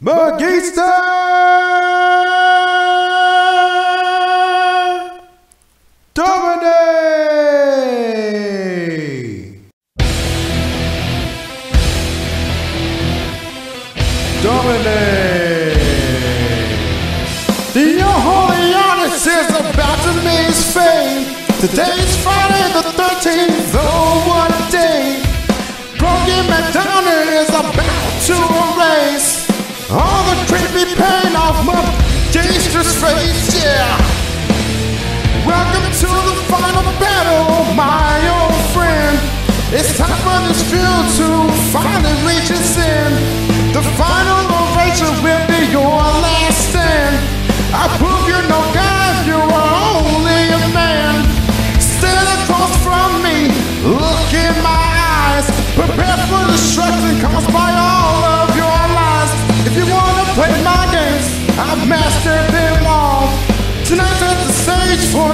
Magister Domine Domine The honest is about to his fame. Today's Friday the 13th, oh all the creepy pain off my gangster's face, yeah. Welcome to the final battle, my old friend. It's time for this field to finally reach Tonight's at the stage for